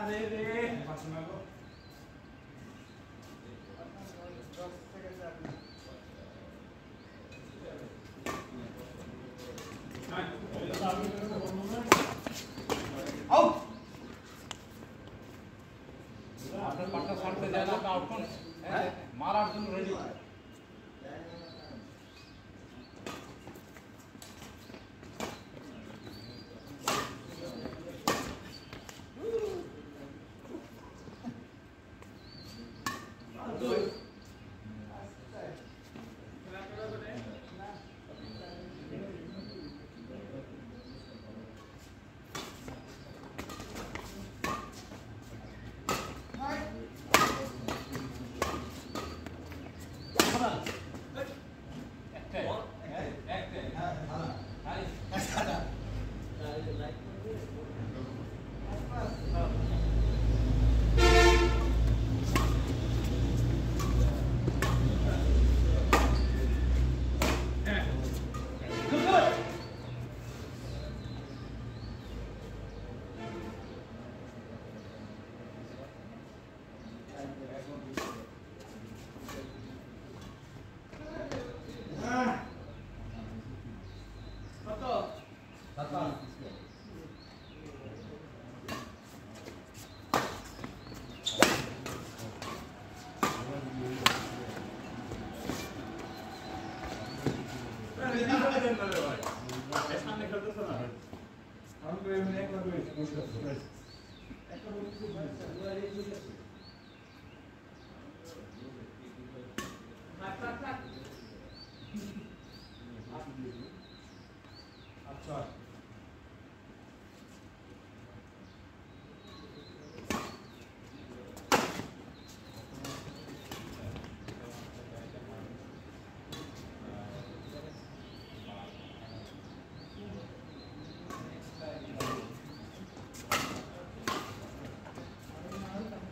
अरे रे। मारा अर्जुन रेडी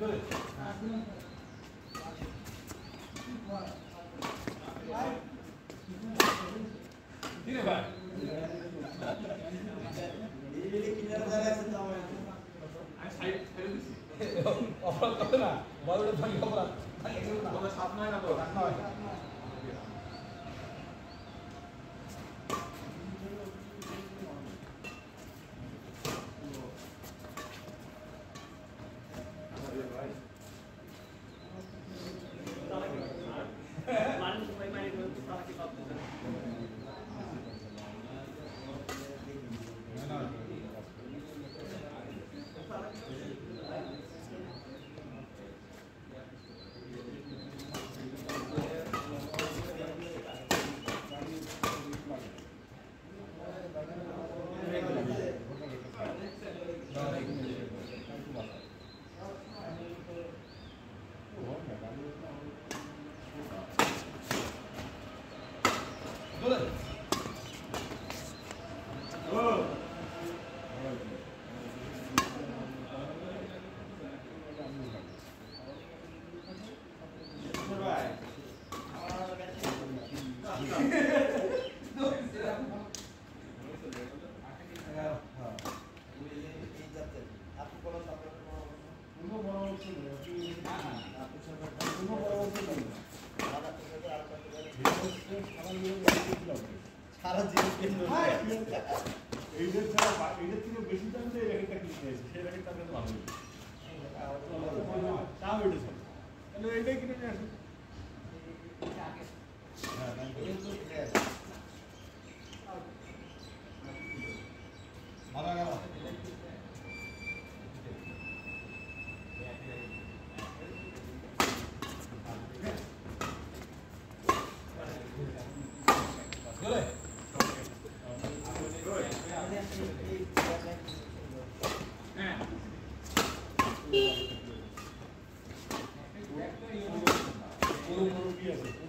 অপরাধ করে না বড় ভাঙি অপরাধ। সাপ নয় না বড় নয়। Gracias.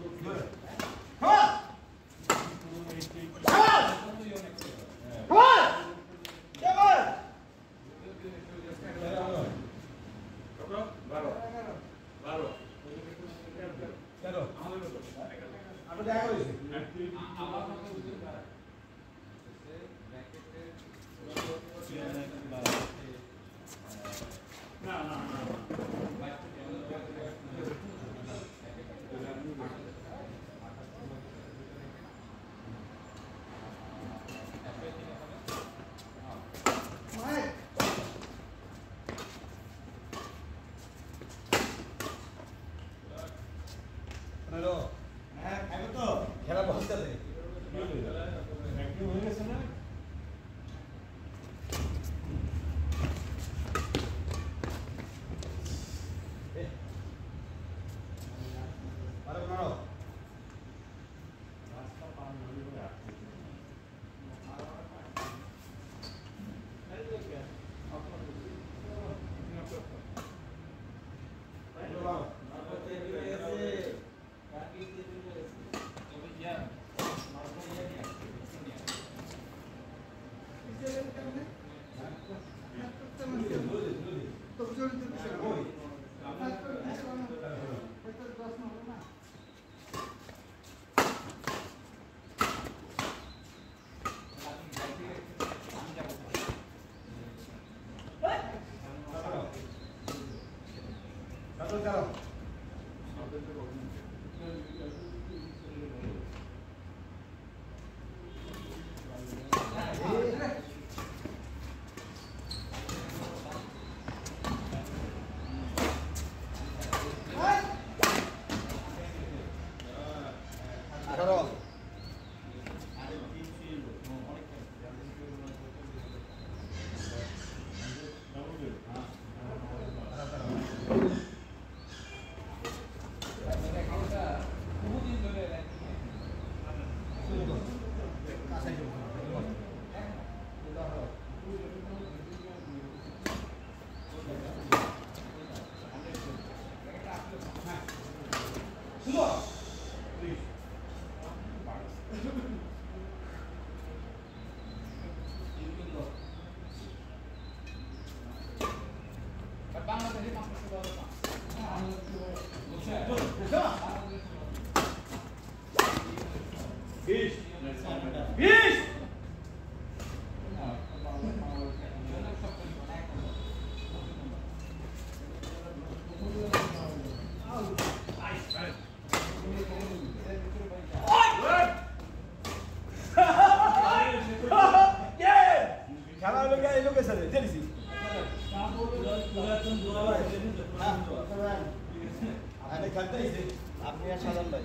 Satu kalau. Isso. লোকেশনে জেডিসি আপনি আর সাধারণ ভাই